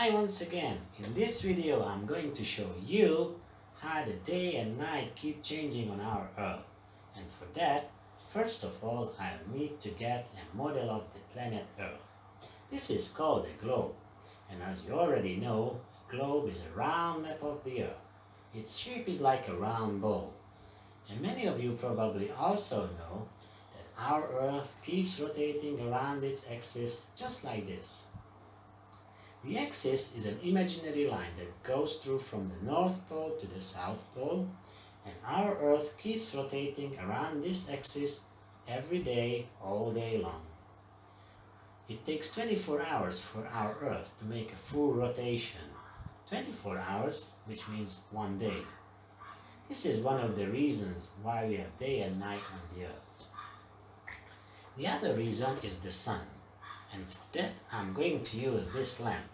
Hi once again. In this video I'm going to show you how the day and night keep changing on our earth. And for that, first of all I'll need to get a model of the planet earth. This is called a globe. And as you already know, a globe is a round map of the earth. Its shape is like a round ball. And many of you probably also know that our earth keeps rotating around its axis just like this. The axis is an imaginary line that goes through from the North Pole to the South Pole and our Earth keeps rotating around this axis every day, all day long. It takes 24 hours for our Earth to make a full rotation. 24 hours, which means one day. This is one of the reasons why we have day and night on the Earth. The other reason is the Sun and for that I'm going to use this lamp.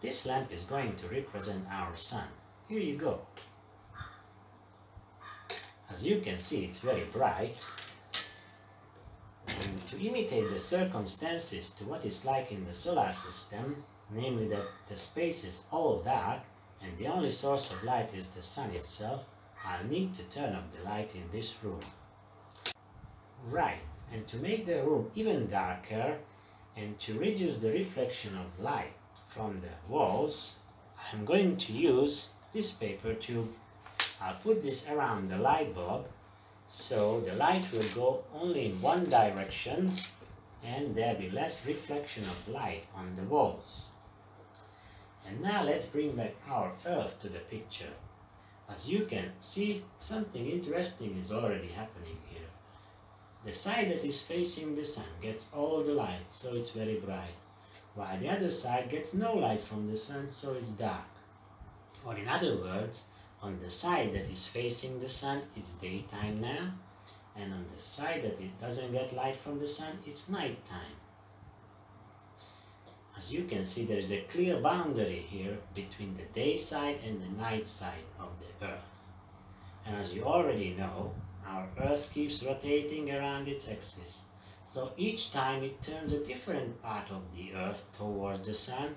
This lamp is going to represent our sun. Here you go. As you can see it's very bright and to imitate the circumstances to what it's like in the solar system, namely that the space is all dark and the only source of light is the sun itself, I'll need to turn up the light in this room. Right, and to make the room even darker, and to reduce the reflection of light from the walls I'm going to use this paper tube I'll put this around the light bulb so the light will go only in one direction and there'll be less reflection of light on the walls. And now let's bring back our earth to the picture. As you can see, something interesting is already happening here. The side that is facing the sun gets all the light, so it's very bright, while the other side gets no light from the sun, so it's dark. Or in other words, on the side that is facing the sun, it's daytime now, and on the side that it doesn't get light from the sun, it's nighttime. As you can see, there is a clear boundary here between the day side and the night side of the earth. And as you already know, our Earth keeps rotating around its axis. So each time it turns a different part of the Earth towards the Sun.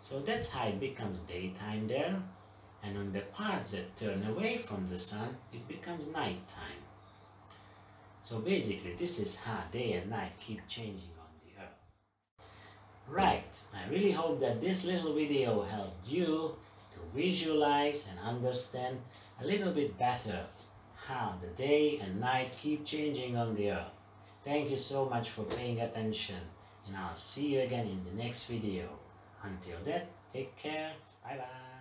So that's how it becomes daytime there. And on the parts that turn away from the Sun, it becomes nighttime. So basically this is how day and night keep changing on the Earth. Right, I really hope that this little video helped you to visualize and understand a little bit better how the day and night keep changing on the earth. Thank you so much for paying attention and I'll see you again in the next video. Until then, take care. Bye bye.